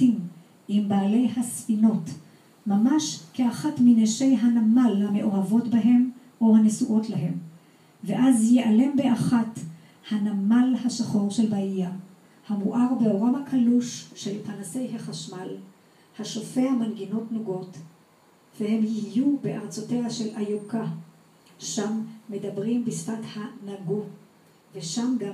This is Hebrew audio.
להירתם עם בעלי הספינות, ממש כאחת מנשי הנמל המאוהבות בהם או הנשואות להם, ואז ייעלם באחת הנמל השחור של באייה, המואר באורם הקלוש של פנסי החשמל, השופע מנגינות נוגות, והם יהיו בארצותיה של איוקה, שם מדברים בשפת הנגו, ושם גם